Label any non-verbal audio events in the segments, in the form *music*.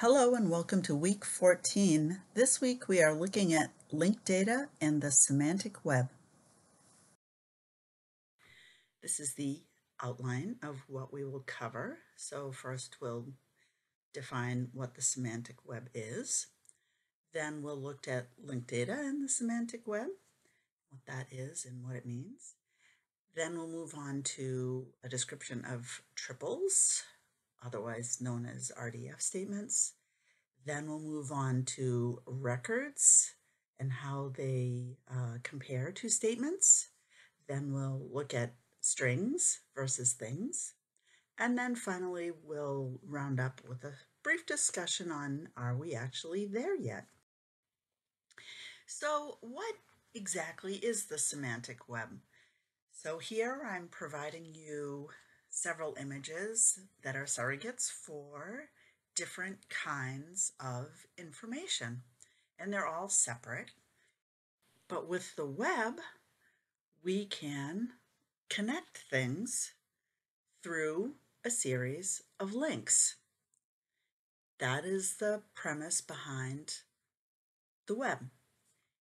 Hello and welcome to week 14. This week we are looking at linked data and the semantic web. This is the outline of what we will cover. So first we'll define what the semantic web is. Then we'll look at linked data and the semantic web, what that is and what it means. Then we'll move on to a description of triples, otherwise known as RDF statements. Then we'll move on to records and how they uh, compare to statements. Then we'll look at strings versus things. And then finally, we'll round up with a brief discussion on are we actually there yet? So, what exactly is the semantic web? So, here I'm providing you several images that are surrogates for different kinds of information. And they're all separate. But with the web, we can connect things through a series of links. That is the premise behind the web.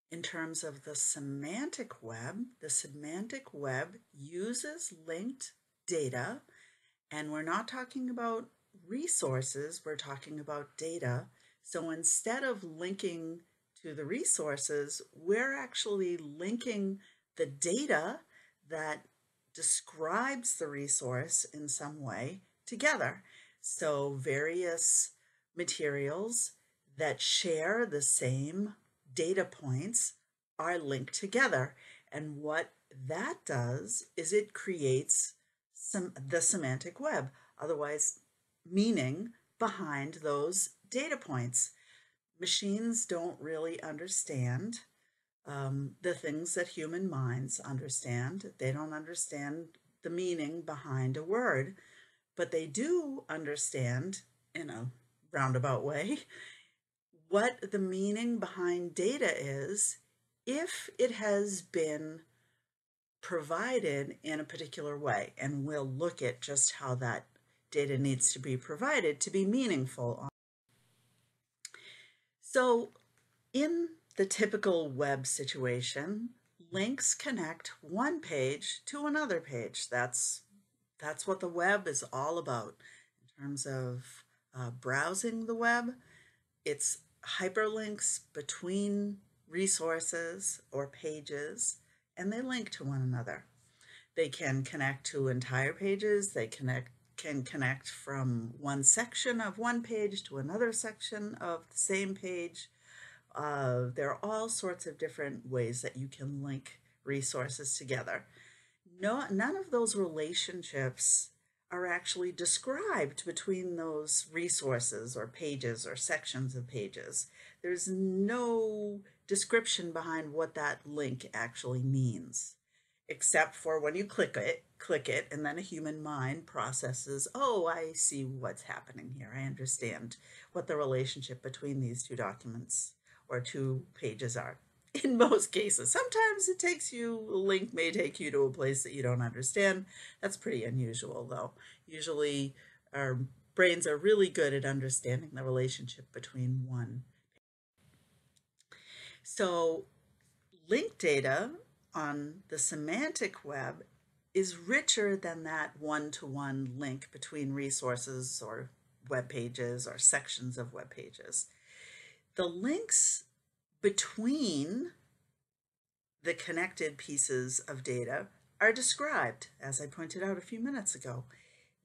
In terms of the semantic web, the semantic web uses linked data, and we're not talking about resources, we're talking about data. So instead of linking to the resources, we're actually linking the data that describes the resource in some way together. So various materials that share the same data points are linked together. And what that does is it creates the semantic web, otherwise meaning behind those data points. Machines don't really understand um, the things that human minds understand. They don't understand the meaning behind a word, but they do understand, in a roundabout way, what the meaning behind data is if it has been provided in a particular way. And we'll look at just how that data needs to be provided to be meaningful. So in the typical web situation, links connect one page to another page. That's, that's what the web is all about. In terms of uh, browsing the web, it's hyperlinks between resources or pages, and they link to one another. They can connect to entire pages, they connect can connect from one section of one page to another section of the same page. Uh, there are all sorts of different ways that you can link resources together. No, none of those relationships are actually described between those resources or pages or sections of pages. There's no description behind what that link actually means except for when you click it, click it, and then a human mind processes, oh, I see what's happening here. I understand what the relationship between these two documents or two pages are. *laughs* In most cases, sometimes it takes you, a link may take you to a place that you don't understand. That's pretty unusual, though. Usually, our brains are really good at understanding the relationship between one. So, link data on the semantic web is richer than that one-to-one -one link between resources or web pages or sections of web pages. The links between the connected pieces of data are described, as I pointed out a few minutes ago.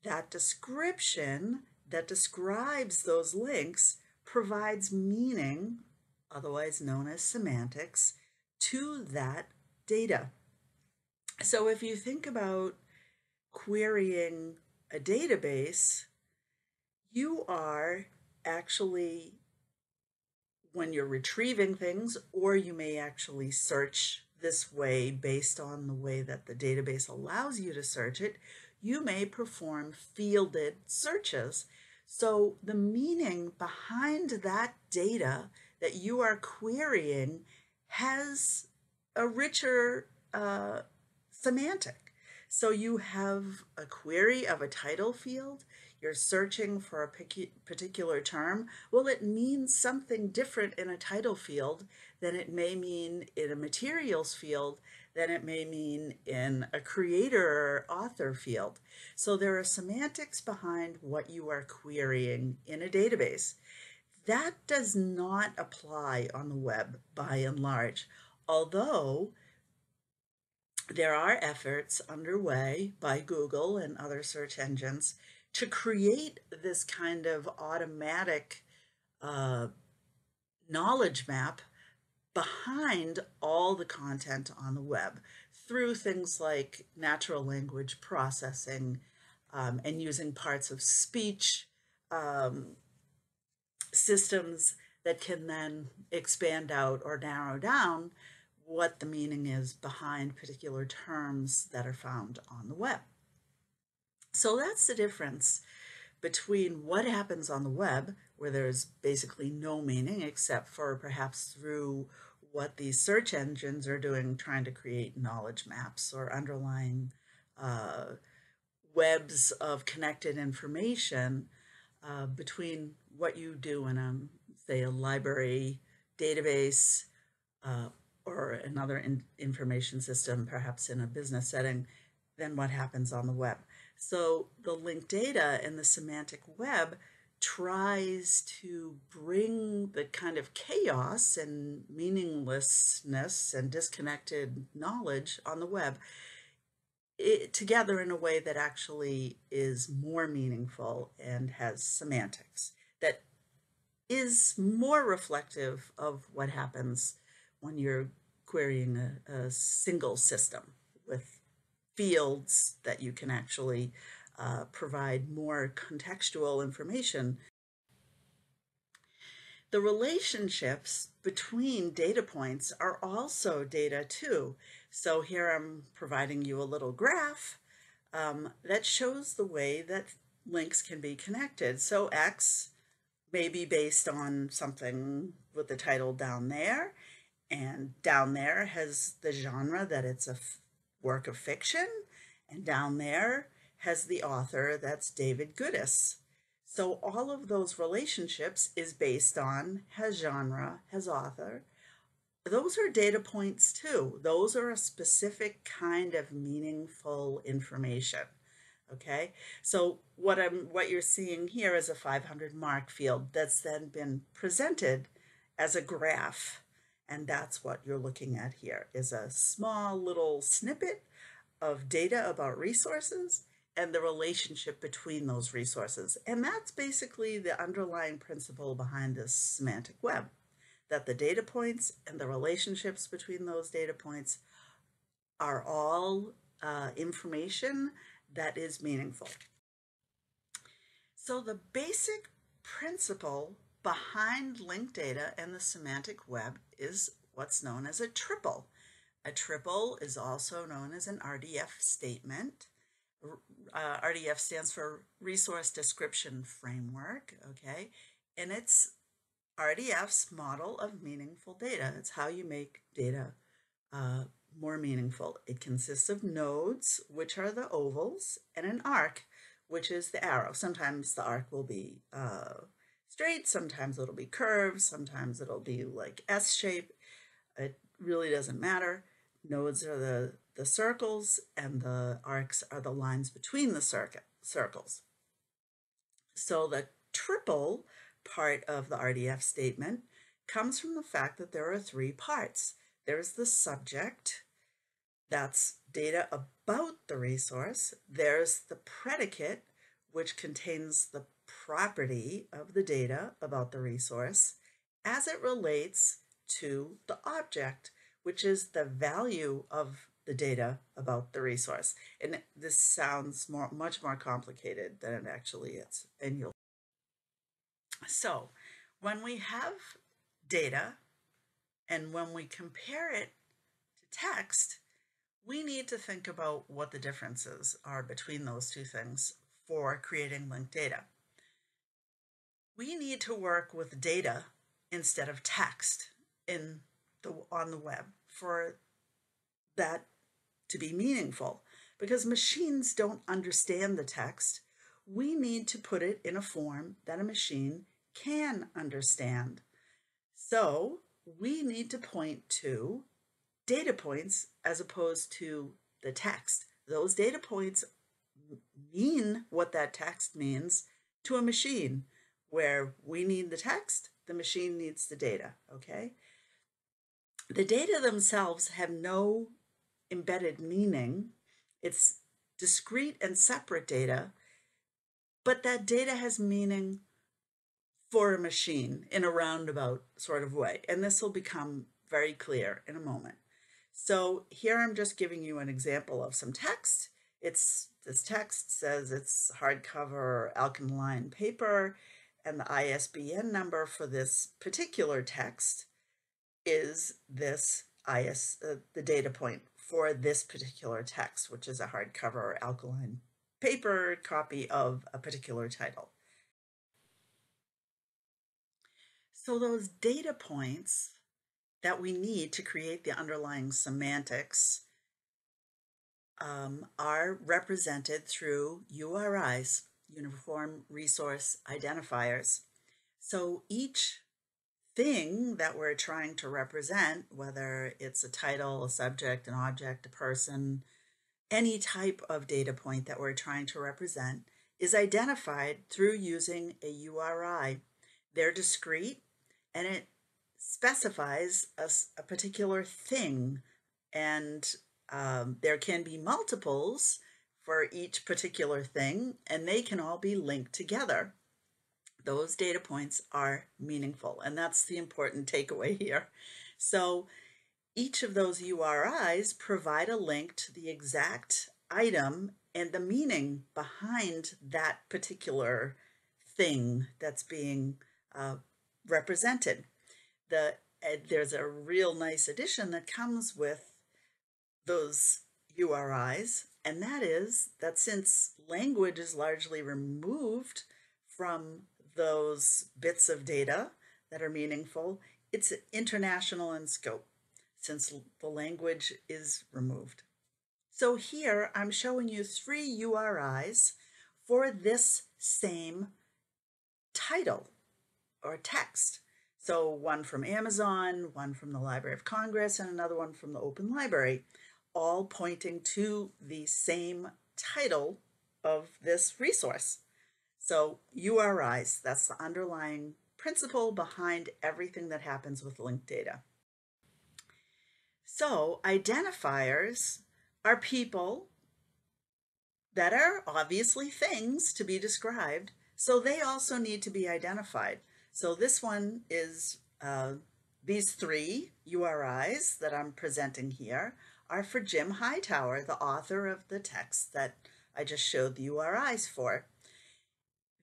That description that describes those links provides meaning, otherwise known as semantics, to that data. So if you think about querying a database, you are actually, when you're retrieving things, or you may actually search this way based on the way that the database allows you to search it, you may perform fielded searches. So the meaning behind that data that you are querying has a richer uh, semantic. So you have a query of a title field, You're searching for a particular term. Well, it means something different in a title field than it may mean in a materials field, than it may mean in a creator or author field. So there are semantics behind what you are querying in a database. That does not apply on the web by and large, although there are efforts underway by Google and other search engines to create this kind of automatic uh, knowledge map behind all the content on the web through things like natural language processing um, and using parts of speech um, systems that can then expand out or narrow down what the meaning is behind particular terms that are found on the web. So that's the difference between what happens on the web, where there's basically no meaning except for perhaps through what these search engines are doing, trying to create knowledge maps or underlying uh, webs of connected information uh, between what you do in a, say, a library database uh, or another in information system, perhaps in a business setting, than what happens on the web. So the linked data and the semantic web tries to bring the kind of chaos and meaninglessness and disconnected knowledge on the web it, together in a way that actually is more meaningful and has semantics that is more reflective of what happens when you're querying a, a single system with fields that you can actually uh, provide more contextual information. The relationships between data points are also data too. So here I'm providing you a little graph um, that shows the way that links can be connected. So X may be based on something with the title down there, and down there has the genre that it's a work of fiction, and down there has the author that's David Goodis. So all of those relationships is based on has genre, has author. Those are data points too. Those are a specific kind of meaningful information. Okay, so what I'm what you're seeing here is a 500 MARC field that's then been presented as a graph and that's what you're looking at here is a small little snippet of data about resources and the relationship between those resources. And that's basically the underlying principle behind this semantic web, that the data points and the relationships between those data points are all uh, information that is meaningful. So the basic principle behind linked data and the semantic web is what's known as a triple. A triple is also known as an RDF statement. Uh, RDF stands for Resource Description Framework, okay? And it's RDF's model of meaningful data. It's how you make data uh, more meaningful. It consists of nodes, which are the ovals, and an arc, which is the arrow. Sometimes the arc will be uh, straight, sometimes it'll be curved, sometimes it'll be like S shape. It really doesn't matter. Nodes are the, the circles and the arcs are the lines between the circuit, circles. So the triple part of the RDF statement comes from the fact that there are three parts. There's the subject, that's data about the resource. There's the predicate, which contains the property of the data about the resource as it relates to the object, which is the value of the data about the resource. And this sounds more, much more complicated than it actually is. And you'll. So when we have data and when we compare it to text, we need to think about what the differences are between those two things for creating linked data. We need to work with data instead of text in the on the web for that to be meaningful. Because machines don't understand the text. We need to put it in a form that a machine can understand. So we need to point to data points as opposed to the text. Those data points mean what that text means to a machine, where we need the text, the machine needs the data, okay? The data themselves have no embedded meaning. It's discrete and separate data, but that data has meaning for a machine in a roundabout sort of way. And this will become very clear in a moment. So here I'm just giving you an example of some text. It's this text says it's hardcover alkaline paper and the ISBN number for this particular text is this IS uh, the data point for this particular text, which is a hardcover alkaline paper copy of a particular title. So those data points that we need to create the underlying semantics um, are represented through URIs, Uniform Resource Identifiers. So each thing that we're trying to represent, whether it's a title, a subject, an object, a person, any type of data point that we're trying to represent, is identified through using a URI. They're discrete and it specifies a, a particular thing and um, there can be multiples for each particular thing and they can all be linked together. Those data points are meaningful and that's the important takeaway here. So each of those URIs provide a link to the exact item and the meaning behind that particular thing that's being uh, represented. The uh, there's a real nice addition that comes with those URIs, and that is that since language is largely removed from those bits of data that are meaningful, it's international in scope since the language is removed. So here I'm showing you three URIs for this same title or text. So one from Amazon, one from the Library of Congress, and another one from the Open Library, all pointing to the same title of this resource. So URIs, that's the underlying principle behind everything that happens with linked data. So identifiers are people that are obviously things to be described, so they also need to be identified. So this one is, uh, these three URIs that I'm presenting here are for Jim Hightower, the author of the text that I just showed the URIs for.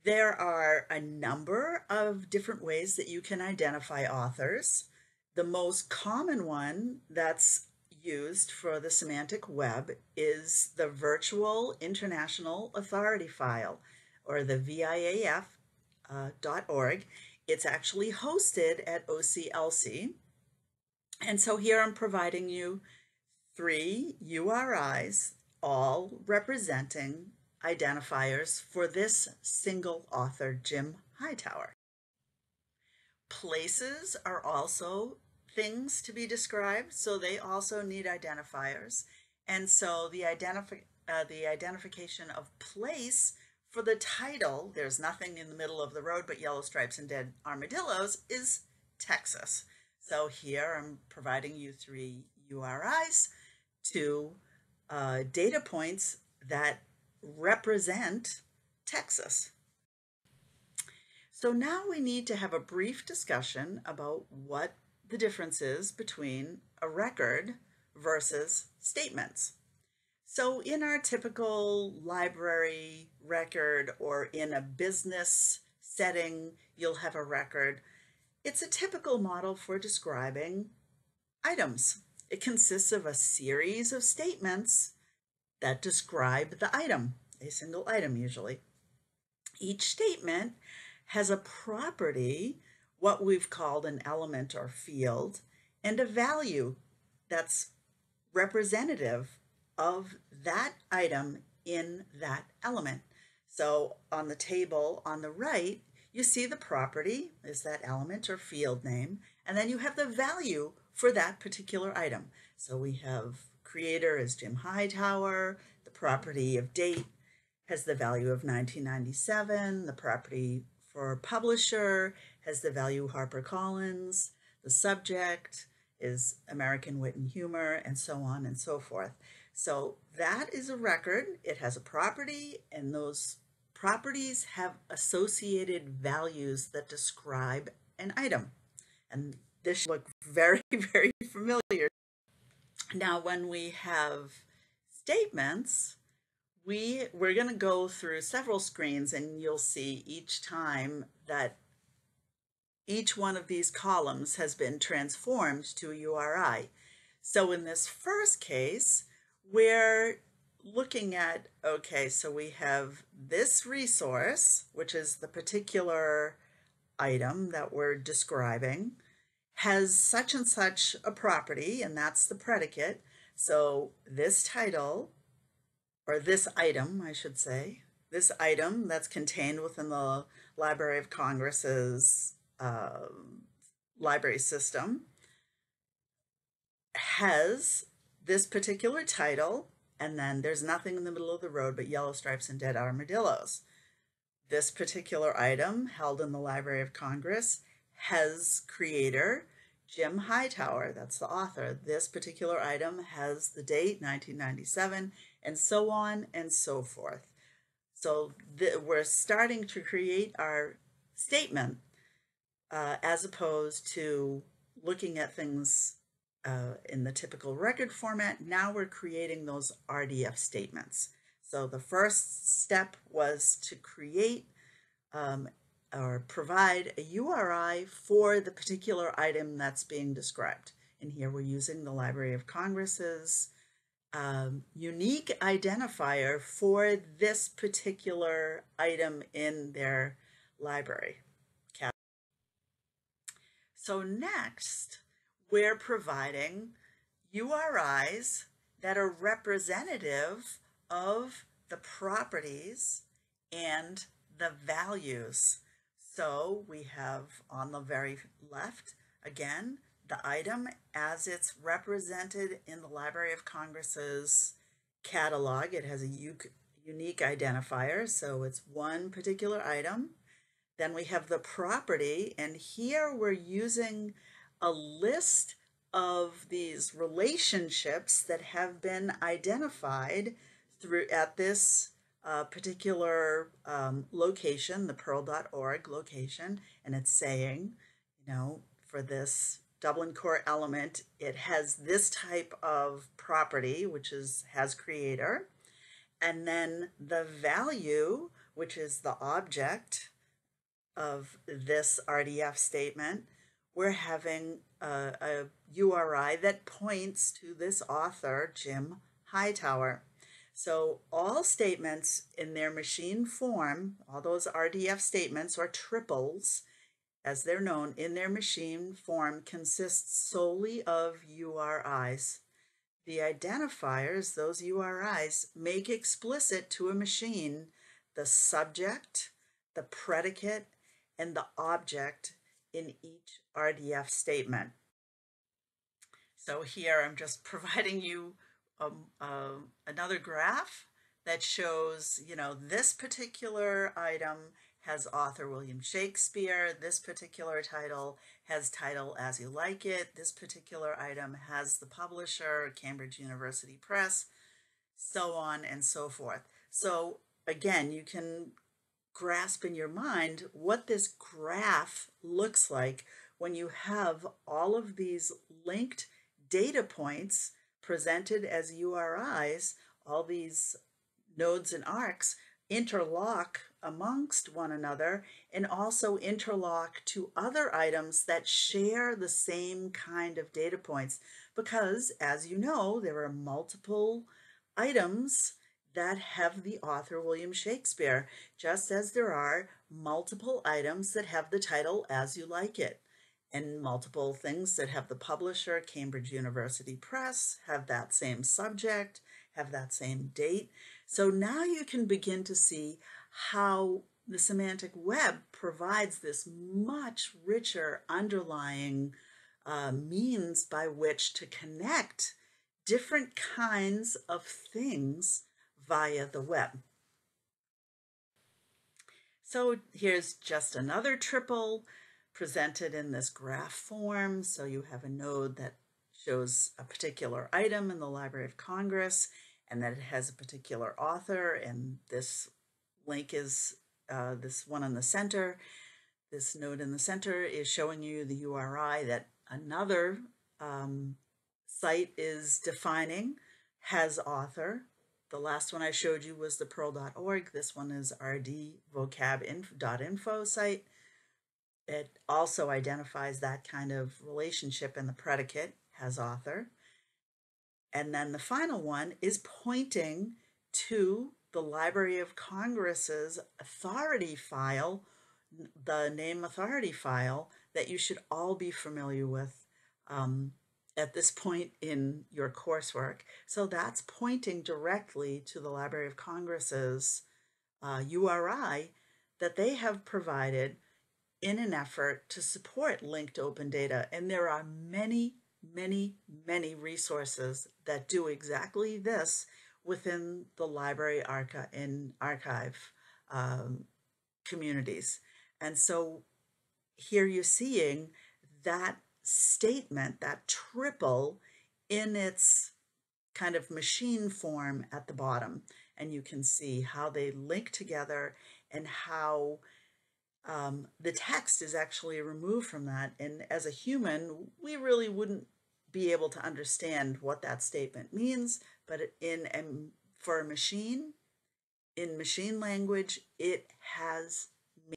There are a number of different ways that you can identify authors. The most common one that's used for the semantic web is the Virtual International Authority File, or the VIAF.org. Uh, it's actually hosted at OCLC. And so here I'm providing you three URIs, all representing identifiers for this single author, Jim Hightower. Places are also things to be described, so they also need identifiers. And so the, identifi uh, the identification of place for the title, There's Nothing in the Middle of the Road But Yellow Stripes and Dead Armadillos, is Texas. So here I'm providing you three URIs to uh, data points that represent Texas. So now we need to have a brief discussion about what the difference is between a record versus statements. So in our typical library record or in a business setting, you'll have a record. It's a typical model for describing items. It consists of a series of statements that describe the item, a single item usually. Each statement has a property, what we've called an element or field, and a value that's representative of that item in that element. So on the table on the right, you see the property is that element or field name, and then you have the value for that particular item. So we have creator is Jim Hightower, the property of date has the value of 1997, the property for publisher has the value HarperCollins, the subject is American Wit and Humor, and so on and so forth. So that is a record. It has a property, and those properties have associated values that describe an item. And this look very, *laughs* very familiar. Now, when we have statements, we, we're going to go through several screens and you'll see each time that each one of these columns has been transformed to a URI. So in this first case, we're looking at, okay, so we have this resource, which is the particular item that we're describing, has such and such a property, and that's the predicate. So this title, or this item, I should say, this item that's contained within the Library of Congress's uh, library system has this particular title, and then there's nothing in the middle of the road but yellow stripes and dead armadillos. This particular item, held in the Library of Congress, has creator Jim Hightower, that's the author. This particular item has the date 1997, and so on and so forth. So we're starting to create our statement uh, as opposed to looking at things uh, in the typical record format. Now we're creating those RDF statements. So the first step was to create um, or provide a URI for the particular item that's being described. And here we're using the Library of Congress's um, unique identifier for this particular item in their library. So next, we're providing URIs that are representative of the properties and the values. So we have on the very left, again, the item as it's represented in the Library of Congress's catalog. It has a unique identifier, so it's one particular item. Then we have the property, and here we're using a list of these relationships that have been identified through at this uh, particular um, location, the purl.org location, and it's saying, you know, for this Dublin core element, it has this type of property, which is has creator, and then the value, which is the object of this RDF statement, we're having a, a URI that points to this author, Jim Hightower. So all statements in their machine form, all those RDF statements or triples, as they're known, in their machine form consists solely of URIs. The identifiers, those URIs, make explicit to a machine the subject, the predicate, and the object in each RDF statement. So here I'm just *laughs* providing you um, uh, another graph that shows, you know, this particular item has author William Shakespeare. This particular title has title As You Like It. This particular item has the publisher, Cambridge University Press, so on and so forth. So again, you can grasp in your mind what this graph looks like when you have all of these linked data points presented as URIs, all these nodes and arcs interlock amongst one another and also interlock to other items that share the same kind of data points. Because as you know there are multiple items that have the author William Shakespeare, just as there are multiple items that have the title As You Like It, and multiple things that have the publisher, Cambridge University Press, have that same subject, have that same date. So now you can begin to see how the semantic web provides this much richer underlying uh, means by which to connect different kinds of things via the web. So here's just another triple presented in this graph form. So you have a node that shows a particular item in the Library of Congress and that it has a particular author and this link is uh, this one in the center. This node in the center is showing you the URI that another um, site is defining has author. The last one I showed you was the purl.org. This one is rdvocab.info site. It also identifies that kind of relationship in the predicate has author. And then the final one is pointing to the Library of Congress's authority file, the name authority file that you should all be familiar with um, at this point in your coursework. So that's pointing directly to the Library of Congress's uh, URI that they have provided in an effort to support linked open data. And there are many, many, many resources that do exactly this within the library archive in archive um, communities. And so here you're seeing that statement, that triple in its kind of machine form at the bottom. And you can see how they link together and how um, the text is actually removed from that. And as a human, we really wouldn't be able to understand what that statement means, but in and for a machine, in machine language, it has meaning.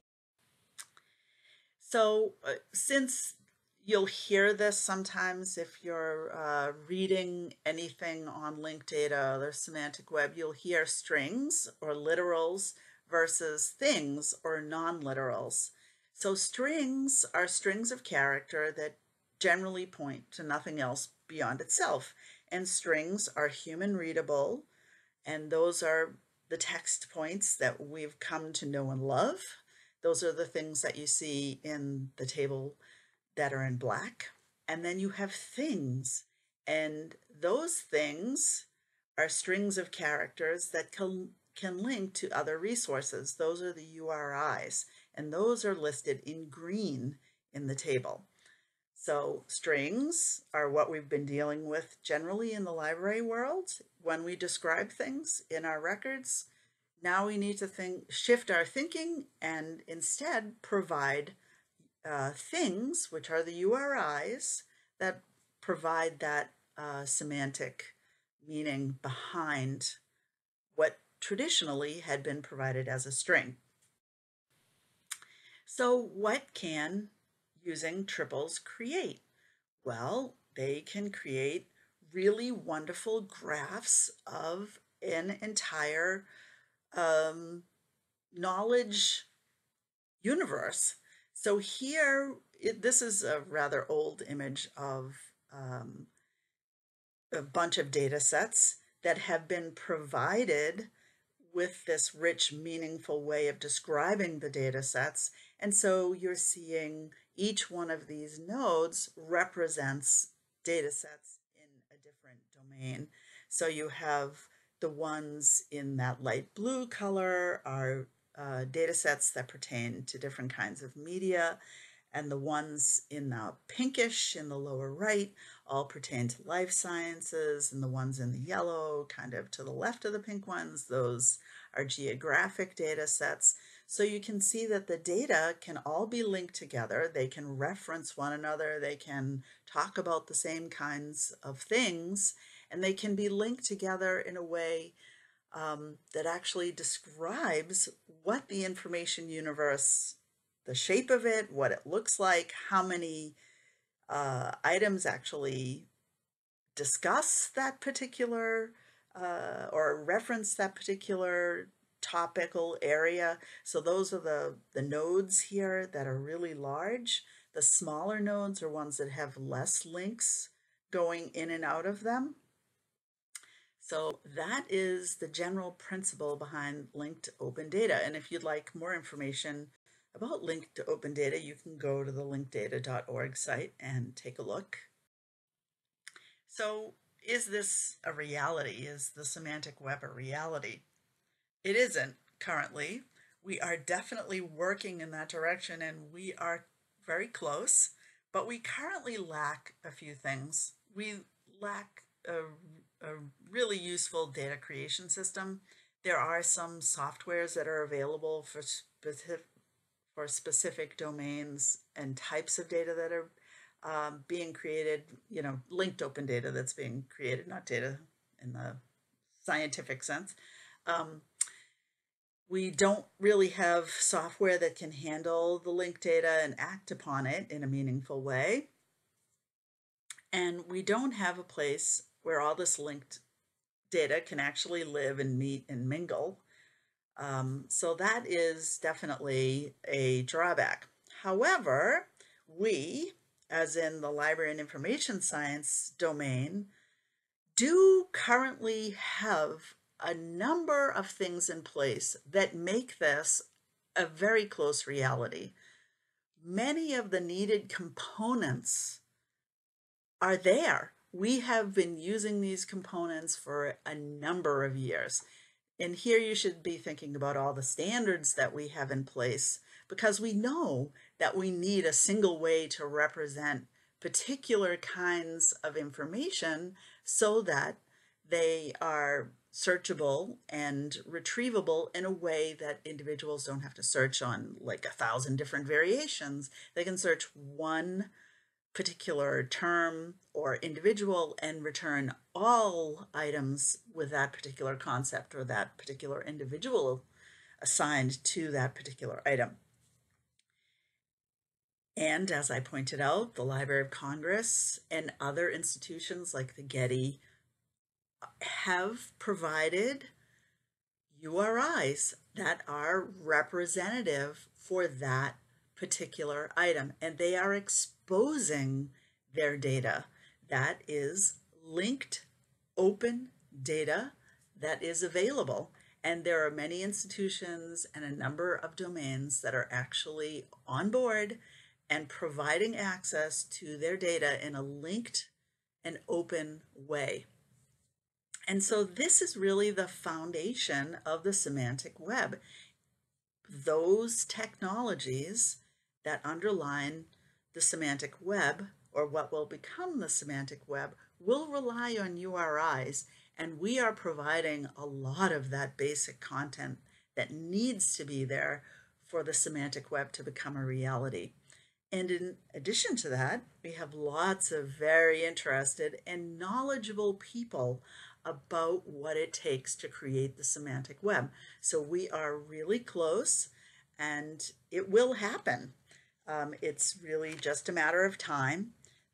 So uh, since you'll hear this sometimes if you're uh, reading anything on linked data or semantic web, you'll hear strings or literals versus things or non-literals. So strings are strings of character that generally point to nothing else beyond itself. And strings are human readable, and those are the text points that we've come to know and love. Those are the things that you see in the table that are in black. And then you have things, and those things are strings of characters that can, can link to other resources. Those are the URIs, and those are listed in green in the table. So strings are what we've been dealing with generally in the library world when we describe things in our records. Now we need to think, shift our thinking and instead provide uh, things, which are the URIs, that provide that uh, semantic meaning behind traditionally had been provided as a string. So what can using triples create? Well, they can create really wonderful graphs of an entire um, knowledge universe. So here, it, this is a rather old image of um, a bunch of data sets that have been provided with this rich, meaningful way of describing the data sets. And so you're seeing each one of these nodes represents data sets in a different domain. So you have the ones in that light blue color are uh, data sets that pertain to different kinds of media and the ones in the pinkish in the lower right all pertain to life sciences, and the ones in the yellow, kind of to the left of the pink ones, those are geographic data sets. So you can see that the data can all be linked together. They can reference one another. They can talk about the same kinds of things, and they can be linked together in a way um, that actually describes what the information universe the shape of it, what it looks like, how many uh, items actually discuss that particular uh, or reference that particular topical area. So those are the, the nodes here that are really large. The smaller nodes are ones that have less links going in and out of them. So that is the general principle behind linked open data. And if you'd like more information about linked to open data, you can go to the linkeddata.org site and take a look. So is this a reality? Is the semantic web a reality? It isn't currently. We are definitely working in that direction and we are very close, but we currently lack a few things. We lack a a really useful data creation system. There are some softwares that are available for specific for specific domains and types of data that are um, being created. You know, linked open data that's being created, not data in the scientific sense. Um, we don't really have software that can handle the linked data and act upon it in a meaningful way. And we don't have a place where all this linked data can actually live and meet and mingle. Um, so that is definitely a drawback. However, we, as in the library and information science domain, do currently have a number of things in place that make this a very close reality. Many of the needed components are there we have been using these components for a number of years. And here you should be thinking about all the standards that we have in place because we know that we need a single way to represent particular kinds of information so that they are searchable and retrievable in a way that individuals don't have to search on like a thousand different variations. They can search one particular term or individual and return all items with that particular concept or that particular individual assigned to that particular item. And as I pointed out, the Library of Congress and other institutions like the Getty have provided URIs that are representative for that particular item and they are exposing their data. That is linked open data that is available. And there are many institutions and a number of domains that are actually on board and providing access to their data in a linked and open way. And so this is really the foundation of the semantic web. Those technologies that underline the semantic web or what will become the semantic web will rely on URIs and we are providing a lot of that basic content that needs to be there for the semantic web to become a reality. And in addition to that, we have lots of very interested and knowledgeable people about what it takes to create the semantic web. So we are really close and it will happen. Um, it's really just a matter of time.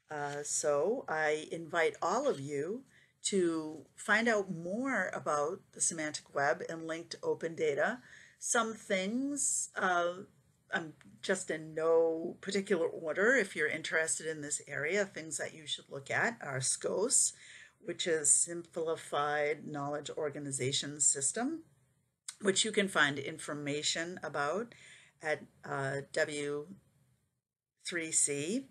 Uh, so I invite all of you to find out more about the semantic web and linked open data. Some things, uh, I'm just in no particular order. If you're interested in this area, things that you should look at are SKOS, which is Simplified Knowledge Organization System, which you can find information about at uh, W 3C.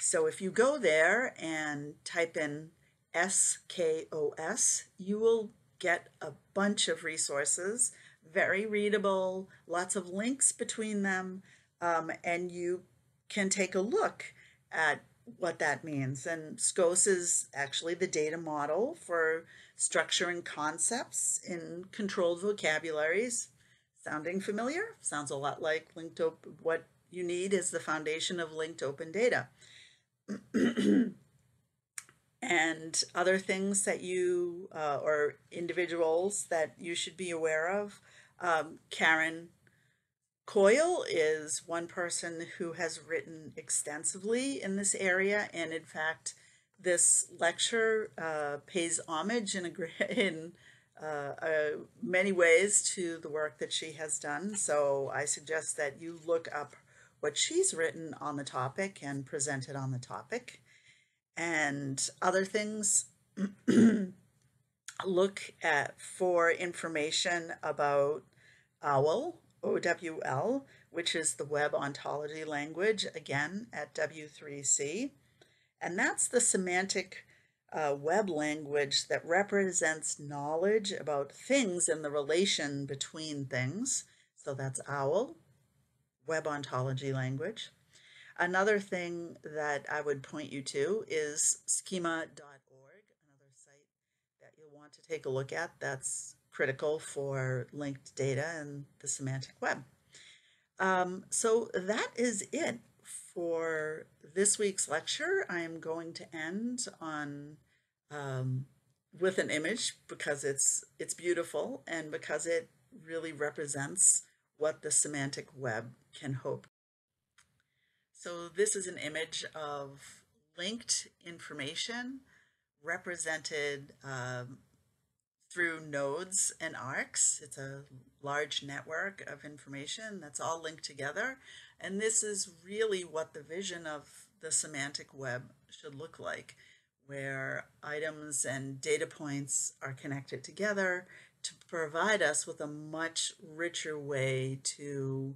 So if you go there and type in SKOS, you will get a bunch of resources, very readable, lots of links between them, um, and you can take a look at what that means. And SKOS is actually the data model for structuring concepts in controlled vocabularies. Sounding familiar? Sounds a lot like linked up what you need is the foundation of linked open data. and other things that you uh, or individuals that you should be aware of. Um, Karen Coyle is one person who has written extensively in this area, and in fact, this lecture uh, pays homage in, a, *laughs* in uh, uh, many ways to the work that she has done. So I suggest that you look up what she's written on the topic and presented on the topic, and other things *clears throat* look at for information about OWL, OWL, which is the Web Ontology Language, again at W3C. And that's the semantic uh, web language that represents knowledge about things and the relation between things. So that's OWL, Web Ontology Language. Another thing that I would point you to is schema.org, another site that you'll want to take a look at that's critical for linked data and the semantic web. Um, so that is it for this week's lecture. I am going to end on um, with an image because it's it's beautiful and because it really represents what the semantic web can hope. So this is an image of linked information represented um, through nodes and arcs. It's a large network of information that's all linked together. And this is really what the vision of the semantic web should look like, where items and data points are connected together to provide us with a much richer way to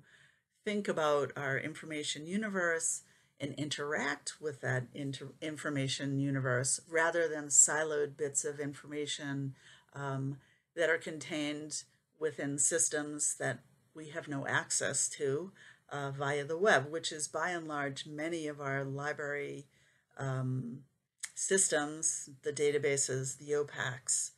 think about our information universe and interact with that inter- information universe rather than siloed bits of information um, that are contained within systems that we have no access to uh, via the web, which is by and large many of our library um, systems, the databases, the OPACs,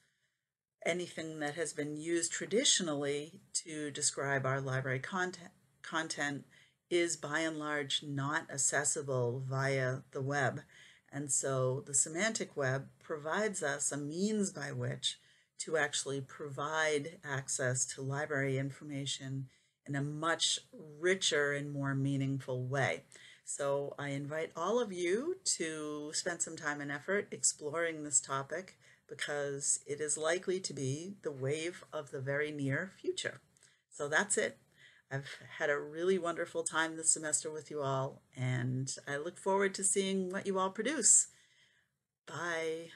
anything that has been used traditionally to describe our library content, content is by and large not accessible via the web. And so the semantic web provides us a means by which to actually provide access to library information in a much richer and more meaningful way. So I invite all of you to spend some time and effort exploring this topic because it is likely to be the wave of the very near future. So that's it. I've had a really wonderful time this semester with you all, and I look forward to seeing what you all produce. Bye.